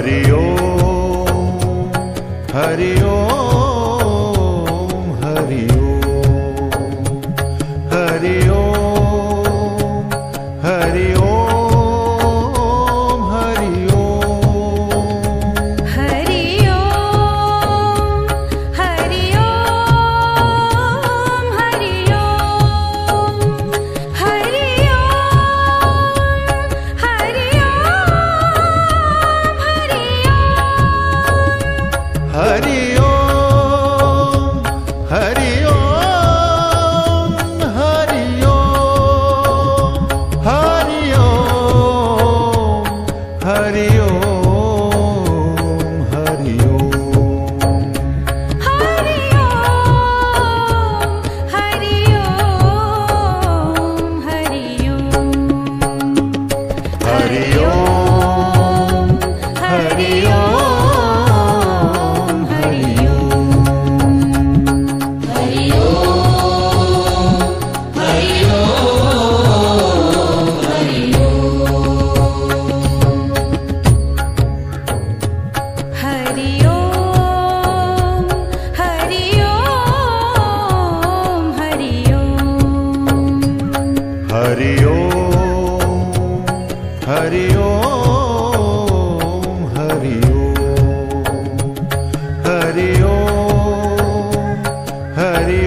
Hari ओ Hari ओम् Hari Hari ओ Hari ओ Hari ओ Hari